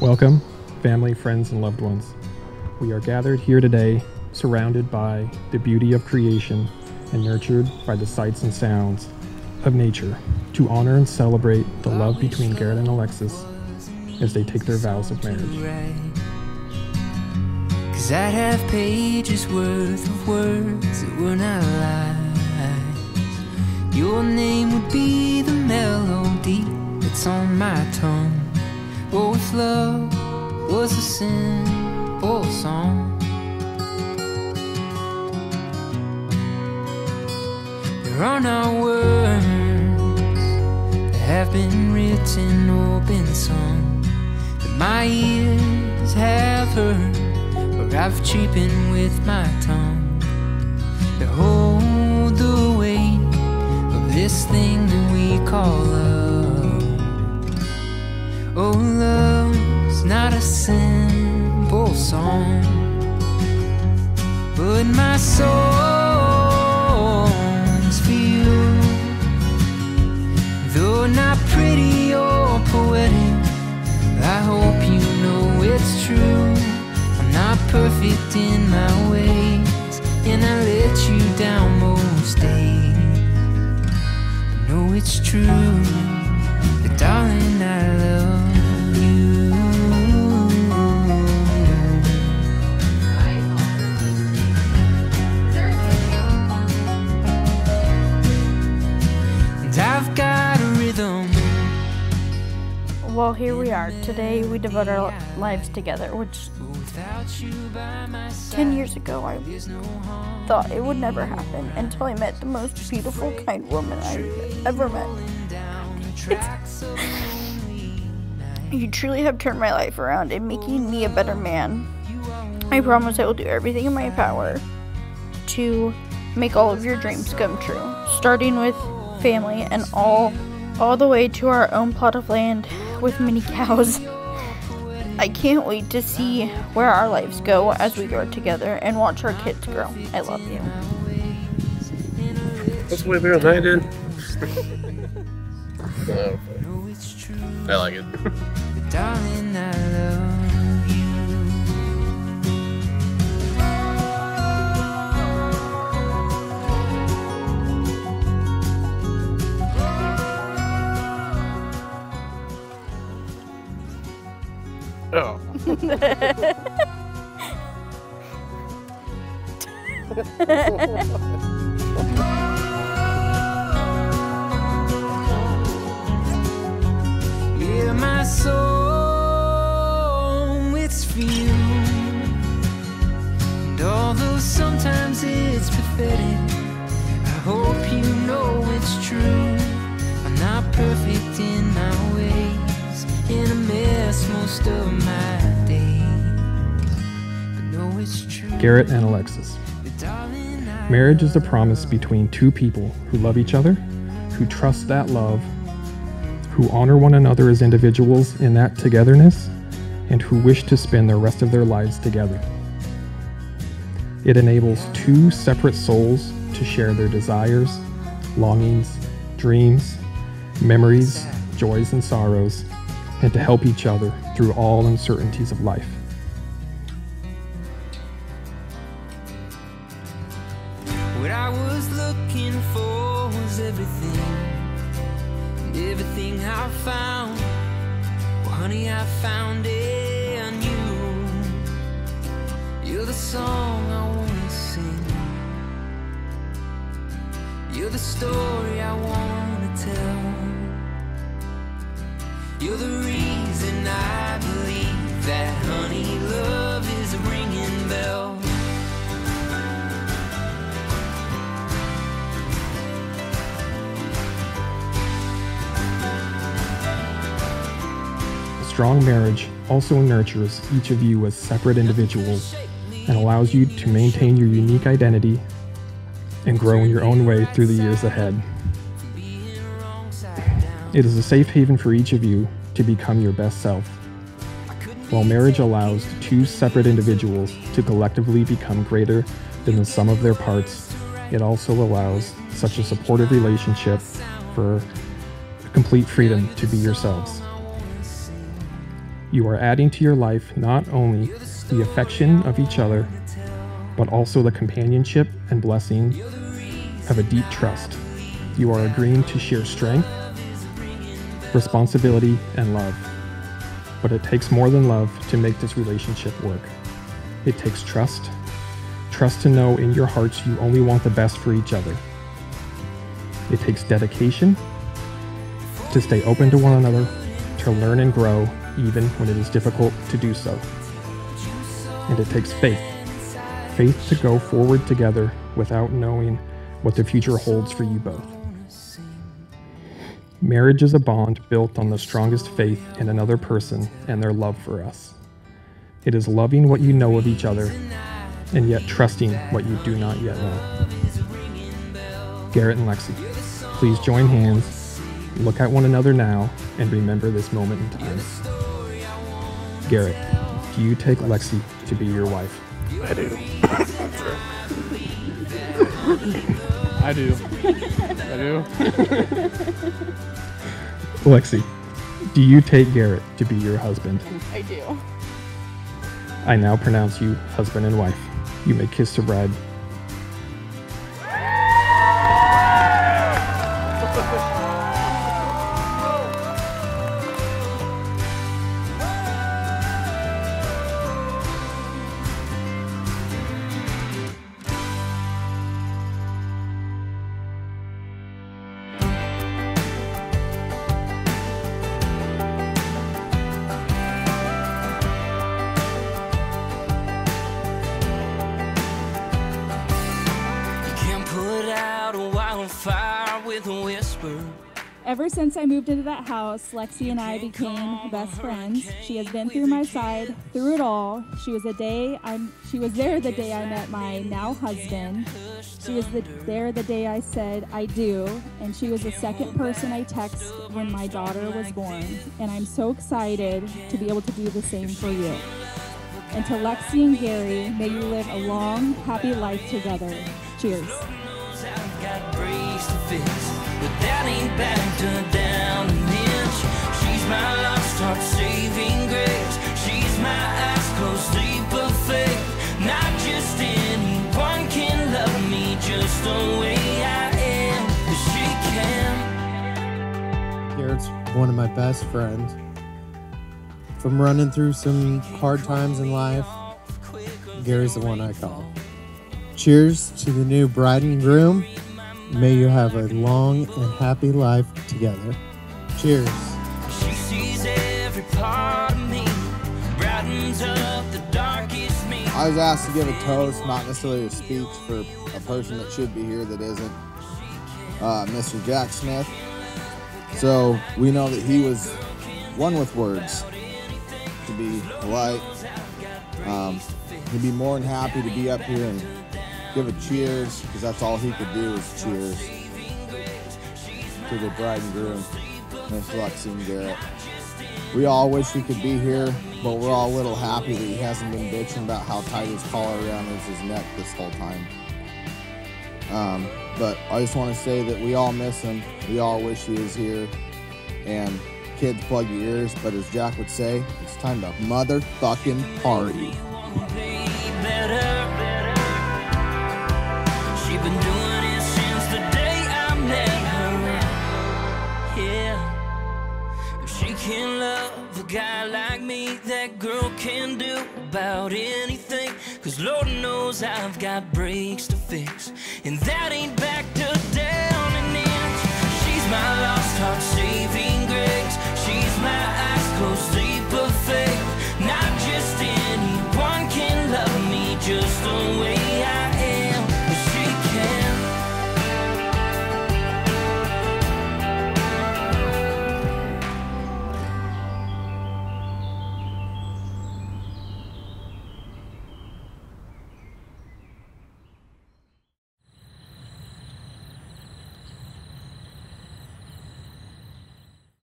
Welcome, family, friends, and loved ones. We are gathered here today, surrounded by the beauty of creation and nurtured by the sights and sounds of nature, to honor and celebrate the love between Garrett and Alexis as they take their vows of marriage. Cause I'd have pages worth of words that were not lies. Your name would be the melody that's on my tongue. Oh, if love was a sin simple song. There are no words that have been written or been sung that my ears have heard or I've cheapened with my tongue. That hold the weight of this thing that we call love. Love's not a simple song, but my song's for you. Though not pretty or poetic, I hope you know it's true. I'm not perfect in my ways, and I let you down most days. But know it's true, that darling, I love Today we devote our lives together, which Without you by my side, 10 years ago I thought it would never happen until I met the most beautiful, kind woman I've ever met. You truly have turned my life around and making me a better man. I promise I will do everything in my power to make all of your dreams come true, starting with family and all all the way to our own plot of land with many cows. I can't wait to see where our lives go as we grow together and watch our kids grow. I love you. That's way better than I did. Know it's true, I like it. Oh. Yeah, my soul, most of my days. But it's true. Garrett and Alexis. that darling, I Marriage is a promise between two people who love each other, who trust that love, who honor one another as individuals in that togetherness, and who wish to spend the rest of their lives together. It enables two separate souls to share their desires, longings, dreams, memories, joys, and sorrows, and to help each other through all uncertainties of life. What I was looking for was everything. And everything I found. Well, honey, I found it in you. You're the song I want to sing. You're the story I want to tell. You're the reason I believe that, honey, love is a ringing bell. A strong marriage also nurtures each of you as separate individuals and allows you to maintain your unique identity and grow in your own way through the years ahead. It is a safe haven for each of you to become your best self. While marriage allows two separate individuals to collectively become greater than the sum of their parts, it also allows such a supportive relationship for complete freedom to be yourselves. You are adding to your life not only the affection of each other, but also the companionship and blessing of a deep trust. You are agreeing to share strength, responsibility, and love. But it takes more than love to make this relationship work. It takes trust. Trust to know in your hearts you only want the best for each other. It takes dedication to stay open to one another, to learn and grow even when it is difficult to do so. And it takes faith faith to go forward together without knowing what the future holds for you both. Marriage is a bond built on the strongest faith in another person and their love for us. It is loving what you know of each other and yet trusting what you do not yet know. Garrett and Lexi, please join hands, look at one another now, and remember this moment in time. Garrett, do you take Lexi to be your wife? I do. I do. I do. Lexi, do you take Garrett to be your husband? I do. I now pronounce you husband and wife. You may kiss the bride. A. Ever since I moved into that house, Lexi and I became best friends. She has been through my side through it all. She was a day I'm she was there the day I met my now husband. She was the, there the day I said I do, and she was the second person I texted when my daughter was born. And I'm so excited to be able to do the same for you. And to Lexi and Gary, may you live a long, happy life together. Cheers. One of my best friends. If I'm running through some hard times in life, Gary's the one I call. Cheers to the new bride and groom. May you have a long and happy life together. Cheers. She sees every part of me, brightens up the darkest me. I was asked to give a toast, not necessarily a speech for a person that should be here that isn't, uh, Mr. Jack Smith. So we know that he was one with words, to be polite. Um, he'd be more than happy to be up here and give a cheers, because that's all he could do is cheers to the bride and groom, Miss Lexi and Garrett. We all wish he could be here, but we're all a little happy that he hasn't been bitching about how tight his collar around is his neck this whole time. Um, but I just want to say that we all miss him. We all wish he was here. And kids, plug your ears. But as Jack would say, it's time to motherfucking party. Guy like me, that girl can do about anything. Cause Lord knows I've got breaks to fix. And that ain't backed her down an inch. She's my lost heart